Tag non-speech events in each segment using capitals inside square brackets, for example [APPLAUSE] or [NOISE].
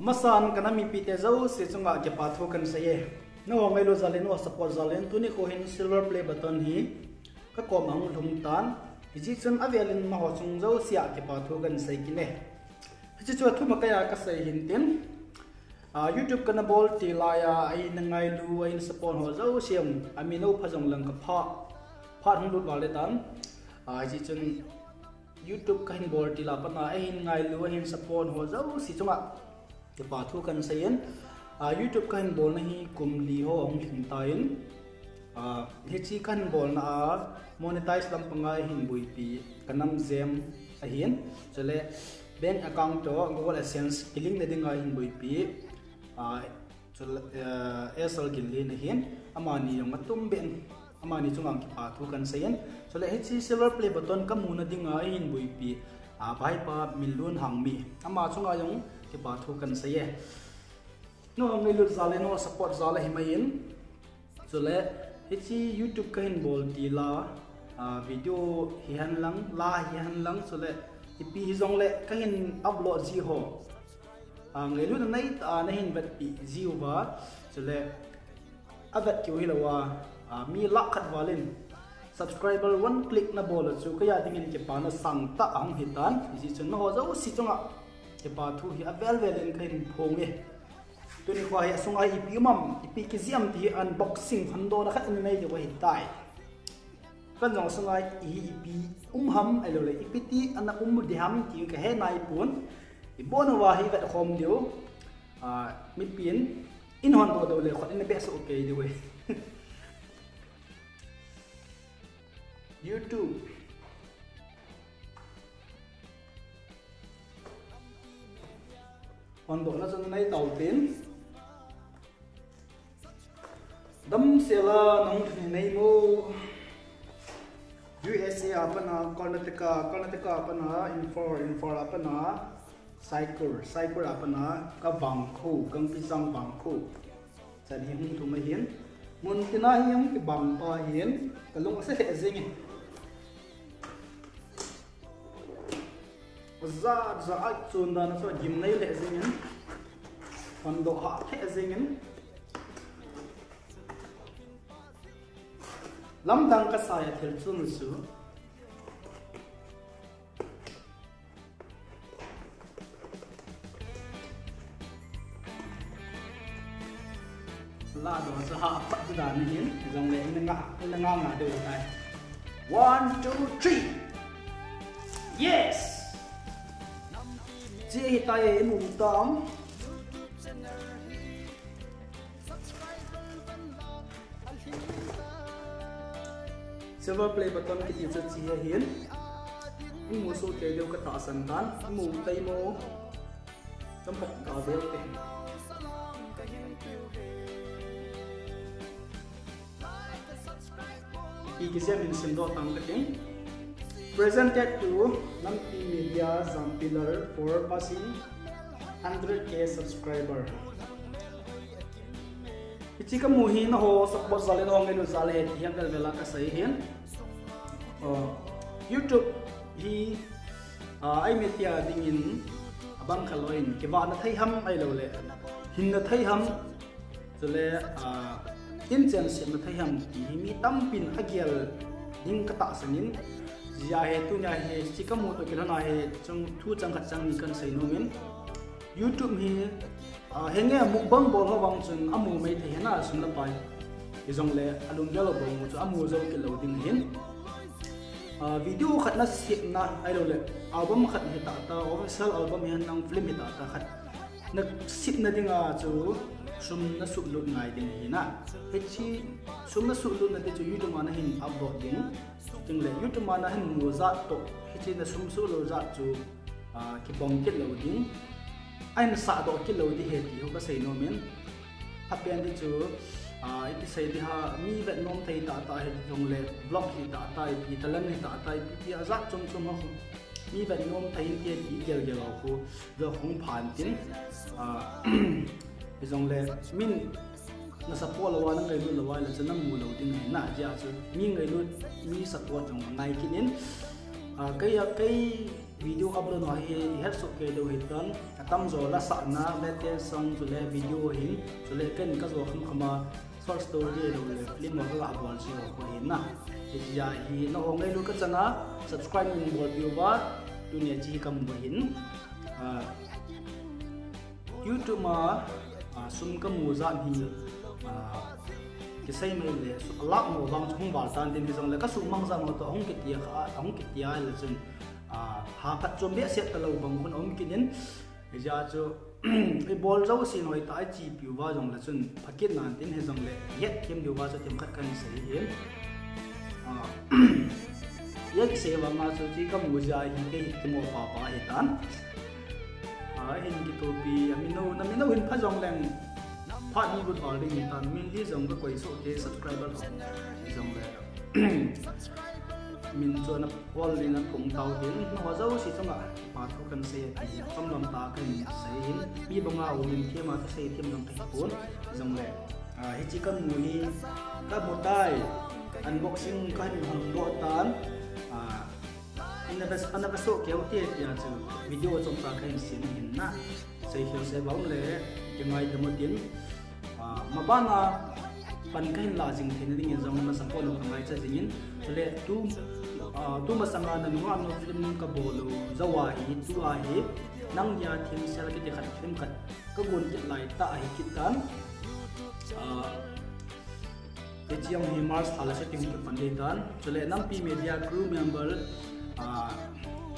masan kana mi pite zo se chunga ke patho kan se ye. No ngai lo zalen wa support zalen tu ni ko hin silver play button hi ka kom ang lung tan hi chi chun avelin ma ho chung zo sia ke patho kan se ki ne chi chu thu ma ka ya ka se hin tin a youtube kana bol ti la ya ai na ngai lu ai support ho zo siam amino phajong lang ka pha pha hung lut wale tan a chi chun youtube ka hin bol ti la pa na ai ngai lu ai support ho zo si chunga ke pa thu kan se yen a youtube kan bol na hi kum li ho ong thing ta yin a hi chi kan bol na a monetize lam pangai hin bui pi kanam zem a hian chale bank account to google adsense killing na dinga hin bui pi a chul asal gilli na hin amani yung matum ben amani chungang ki pa thu kan se yen chale hi chi silver play button ka muna dinga hin bui pi a bai pa milun hang mi ama chunga yung ki pa thu kan se ye no ngai lu zale no support zale himayin so le hichi youtube kahin bol ti la video hi han lang la hi han lang so le ipi hi zong le kahin upload ji ho ngai lu nai ta na hin vet pi ji wa so le avat ki wi lawa mi lak khat walin subscriber one click na bol chu kaya tingin ke pa na sang ta ang hitan ji chun no ho zo si chunga จะบาทูฮีอัเวลเวลเอ็นเอ็นพงเอตัวนี้ควายสงไออีพิมัมอีพิกิซิอัมที่อันบ็อกซิ่งฮันโดนะครับอันนี้จะว่าหิตายก็น้องสงไออีพิอุ้มหำไอโลเลยอีปิตี่อันนั้นอุ้มดิหำที่ก็เฮนายปุ่นอีบอนว่าฮีเวทคอมเดียวอ่ามีเปลี่ยนอินฮันโดเดียวเลยคนนี้เบสโอเคด้วย YouTube hon do na chân này tàu tin dam sela nong thni nei mo USA apana Karnataka Karnataka apana infor infor apana cycle cycle apana ka bangkhu kang pisang bangkhu chan hi hung thum hian mun tina bằng ki bang pa hian kalung se he zing za za ai chun da na so gim nei le zing fan do ha he zing lamdang ka sa ya thil chun su la do sa ha pa da ni yin zong le ina nga ina nga ma do tai 1 2 3 yes! Chị hi tai ấy mùng tóm. Server play button ki isa chi hiến. Cũng muốn số ke đều cái ta sẵn tán. Mùng tây mô. Cham pat ka đều tiền y ki sia min sin presented to Nampi Media Zampilar for passing 100k subscriber. Ichi ka muhi na ho support zale no ngelu zale he hiang kal vela ka sai hian. Uh, Youtube hi uh, ai media dingin abang khaloin ke ba na thai ham ai lo le. Hin na thai ham chule uh, in chen se na thai ham. Hi mi tampin agial ding ka ta sanin zia he tu nya he chi ka mu to ke na he chung thu chang khat chang ni kan sai no min youtube hi henge mukbang bol ho wang chun amu mai the hena sum la pai izong le alung galo bo mu chu amu zo ke lo ding hin video khat na sip na ai lo le album khat he ta ta official album he nang film he ta ta khat na sip na dinga chu sum na su lu ngai ding hi na he chi sum na su lu na te chu youtube ma na hin upload ding ting le youtube ma na hin mu za to he chi na sum su lo za chu ki bong ke lo ding anh sa do ki lo di he ti ho ka sei no men đèn di chu a iti sei di ha mi vet nom thei ta ta he jong le blog hi ta ta pi talan hi ta ta pi ti azak chom chom ho mi vet nom thei ti ti gel gel ho ko không hong phan tin a jong le min na support lo na ngai lu lo la cha mu lo ding na ja chu mi ngai lu mi support jong ngai kinin a kai kai video upload no hi hết số ke do hết tan tâm rồi là sa na le te song zu video hin zu le ken ka zo kham khama short story rồi le film mo ga bol si ko hin na giờ thì nó no ong le lu ka changa subscribe mình một view ba dunia chỉ cầm bo hình. Youtube mà sum ka mu za hình cái xây mấy lệ lắc mồ vang chung bảo tan tin à, [CLEARS THROAT] cái dòng là các sự mang ra một tổ ông kịch tiệt ông kịch tiệt là chừng à hà cắt chôm biết xét tao bằng con ông kịch nên bây giờ cho cái ball rau xin hỏi tại chỉ biểu vào dòng là chừng phát kiến nàn tin hay dòng lệ hết kiếm điều vào cho thêm khách cần sẽ hiến. À [CLEARS THROAT] nhất sẽ vào mà cho chỉ có một dài thì cái cái một bà bà hiện tan à hình cái tổ bì amino amino hiện phát dòng lên phát đi bút hỏi đi tàn min đi dòng cái quầy số cái subscriber dòng lệ mình cho na wall nó cũng tàu tau nó hóa dấu zau si ạ. Pa thu kan se kam lam ta cần xe hin mi bonga u mình thêm mà xe thêm lam thành bốn jong le à hết chỉ cần mùi đi. Các một tay unboxing ka hình hang do tán. À anh đã anh đã số kéo tiền. Thì ya video trong ta kan xin hình na xe hiểu xe bóng lệ ke mai thầm một tiếng. A ma ba na pan kain la jing thene ding in zong ma sang ko lo ngai cha jingin le tu tu ma sanga na nuwa no film ka bolo zawa hi tu a hi. Nang ya thim sel ke khat film khat ka gun ke lai ta hi kitan ke chiang hi mars hala se ting ke pande dan chole nam pi media crew member a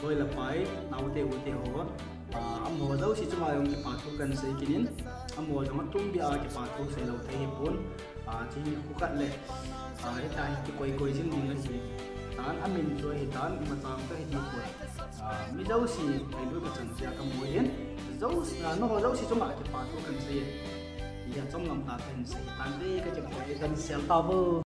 toy la pai naute ute ho amor ho dau si chuma yong ke pa thu kan se kinin am ho jang tum bi a ke pa thu se lo thei pun a chi ku kat le a he tai ki koi koi jing ding la si tan amin cho hi tan ma tang ka hi di ko mi dau si ai lu ka chang sia ka mo yen dau no ho dau si chuma ke pa thu kan gì ya trong lòng ta thành sẽ tan đi cái chuyện cái gần xéo tao